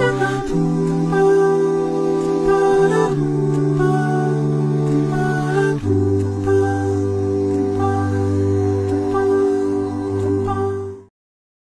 啊。